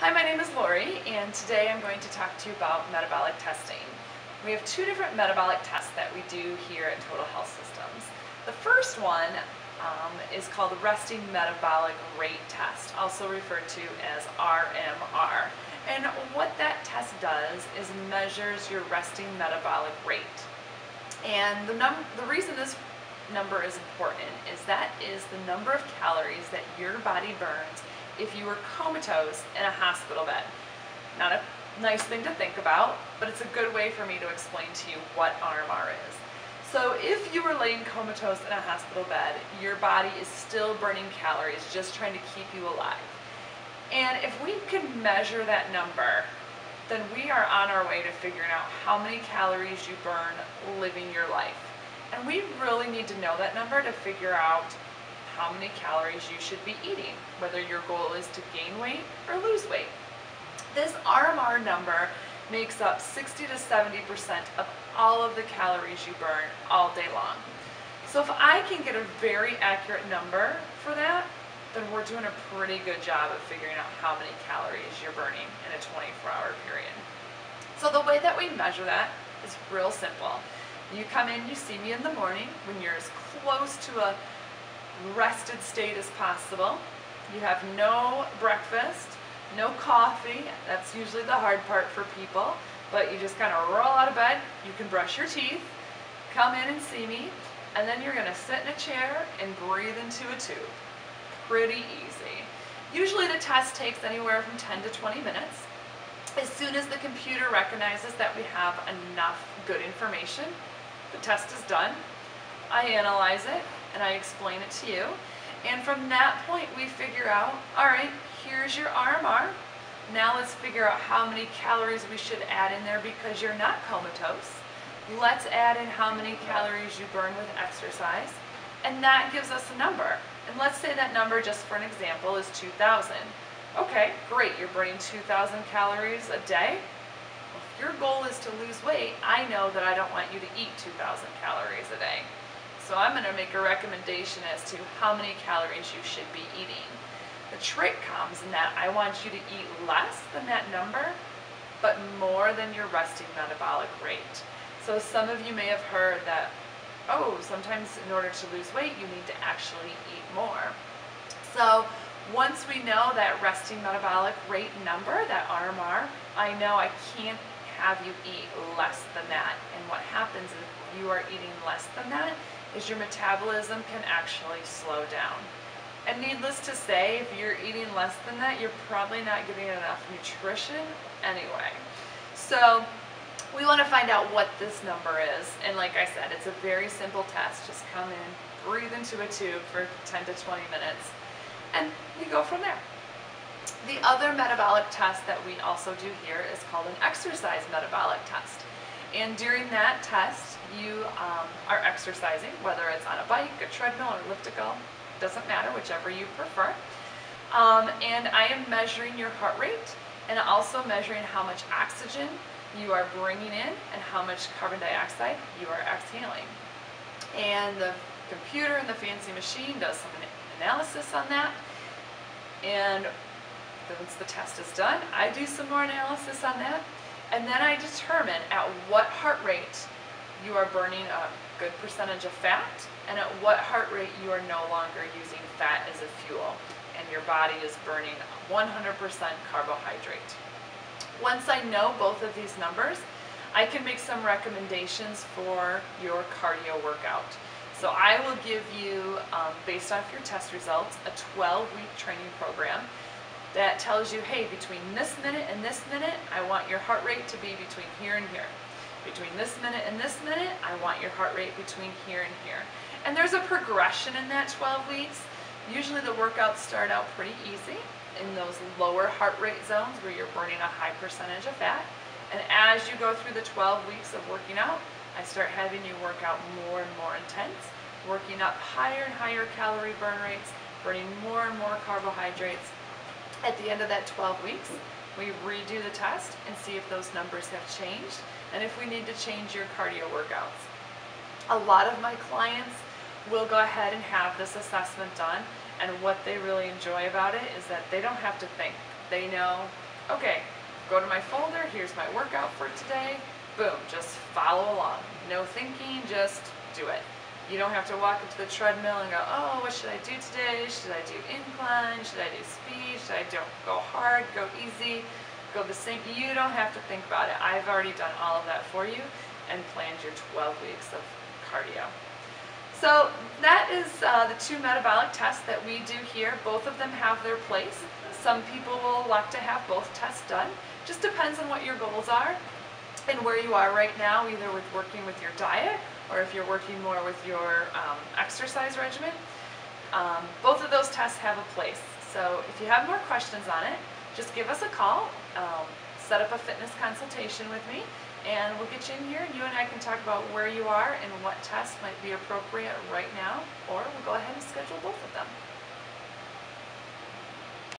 Hi, my name is Laurie, and today I'm going to talk to you about metabolic testing. We have two different metabolic tests that we do here at Total Health Systems. The first one um, is called the Resting Metabolic Rate Test, also referred to as RMR. And what that test does is measures your resting metabolic rate. And the, num the reason this number is important is that is the number of calories that your body burns if you were comatose in a hospital bed. Not a nice thing to think about, but it's a good way for me to explain to you what RMR is. So if you were laying comatose in a hospital bed, your body is still burning calories, just trying to keep you alive. And if we can measure that number, then we are on our way to figuring out how many calories you burn living your life. And we really need to know that number to figure out how many calories you should be eating, whether your goal is to gain weight or lose weight. This RMR number makes up 60 to 70% of all of the calories you burn all day long. So if I can get a very accurate number for that, then we're doing a pretty good job of figuring out how many calories you're burning in a 24 hour period. So the way that we measure that is real simple. You come in, you see me in the morning when you're as close to a rested state as possible. You have no breakfast, no coffee. That's usually the hard part for people. But you just kind of roll out of bed. You can brush your teeth, come in and see me, and then you're going to sit in a chair and breathe into a tube pretty easy. Usually the test takes anywhere from 10 to 20 minutes. As soon as the computer recognizes that we have enough good information, the test is done. I analyze it and I explain it to you. And from that point we figure out, all right, here's your RMR. Now let's figure out how many calories we should add in there because you're not comatose. Let's add in how many calories you burn with exercise. And that gives us a number. And let's say that number, just for an example, is 2,000. Okay, great, you're burning 2,000 calories a day. Well, if your goal is to lose weight, I know that I don't want you to eat 2,000 calories a day. So I'm going to make a recommendation as to how many calories you should be eating. The trick comes in that I want you to eat less than that number, but more than your resting metabolic rate. So some of you may have heard that oh, sometimes in order to lose weight, you need to actually eat more. So once we know that resting metabolic rate number, that RMR, I know I can't have you eat less than that. And what happens if you are eating less than that is your metabolism can actually slow down. And needless to say, if you're eating less than that, you're probably not getting enough nutrition anyway. So we want to find out what this number is. And like I said, it's a very simple test. Just come in, breathe into a tube for 10 to 20 minutes, and we go from there. The other metabolic test that we also do here is called an exercise metabolic test. And during that test, you um, are exercising, whether it's on a bike, a treadmill, or elliptical, doesn't matter, whichever you prefer. Um, and I am measuring your heart rate and also measuring how much oxygen you are bringing in and how much carbon dioxide you are exhaling. And the computer and the fancy machine does some analysis on that. And once the test is done, I do some more analysis on that. And then I determine at what heart rate you are burning a good percentage of fat and at what heart rate you are no longer using fat as a fuel and your body is burning 100% carbohydrate. Once I know both of these numbers, I can make some recommendations for your cardio workout. So I will give you, um, based off your test results, a 12-week training program that tells you, hey, between this minute and this minute, I want your heart rate to be between here and here. Between this minute and this minute, I want your heart rate between here and here. And there's a progression in that 12 weeks. Usually the workouts start out pretty easy in those lower heart rate zones where you're burning a high percentage of fat. And as you go through the 12 weeks of working out, I start having you work out more and more intense, working up higher and higher calorie burn rates, burning more and more carbohydrates. At the end of that 12 weeks, we redo the test and see if those numbers have changed and if we need to change your cardio workouts. A lot of my clients will go ahead and have this assessment done and what they really enjoy about it is that they don't have to think. They know okay, go to my folder, here's my workout for today, boom, just follow along. No thinking, just do it. You don't have to walk into the treadmill and go, oh, what should I do today? Should I do incline? Should I do speed? Should I do go hard, go easy, go the same? You don't have to think about it. I've already done all of that for you and planned your 12 weeks of cardio. So that is uh, the two metabolic tests that we do here. Both of them have their place. Some people will elect to have both tests done. Just depends on what your goals are and where you are right now, either with working with your diet or if you're working more with your um, exercise regimen. Um, both of those tests have a place. So if you have more questions on it, just give us a call, um, set up a fitness consultation with me, and we'll get you in here you and I can talk about where you are and what tests might be appropriate right now, or we'll go ahead and schedule both of them.